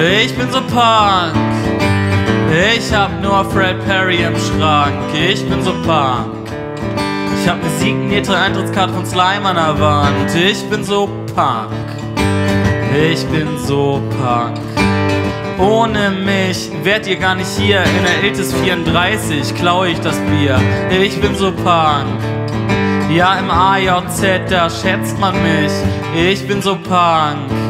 Ich bin so Punk. Ich hab nur Fred Perry im Schrank. Ich bin so Punk. Ich hab ne signierte Eintrittskarte von Slime an der Wand. Ich bin so Punk. Ich bin so Punk. Ohne mich wärt ihr gar nicht hier. In der Iltis 34 klaue ich das Bier. Ich bin so Punk. Ja, im AJZ, da schätzt man mich. Ich bin so Punk.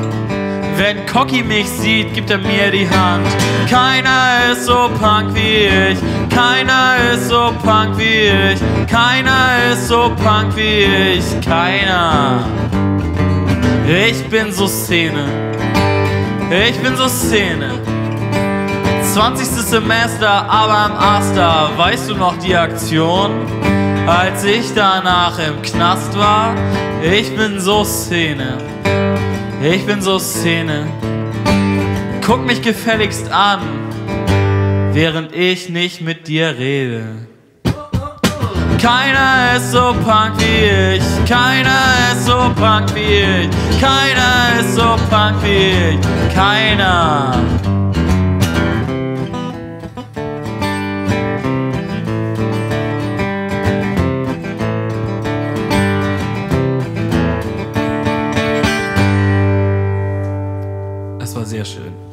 Wenn Cocky mich sieht, gibt er mir die Hand. Keiner ist so punk wie ich. Keiner ist so punk wie ich. Keiner ist so punk wie ich. Keiner. Ich bin so Szene. Ich bin so Szene. 20. Semester, aber im Aster. Weißt du noch die Aktion? Als ich danach im Knast war. Ich bin so Szene. Ich bin so Szene. Guck mich gefälligst an, während ich nicht mit dir rede. Keiner ist so punk wie ich. Keiner ist so punk wie ich. Keiner ist so punk wie ich. Keiner. war sehr schön.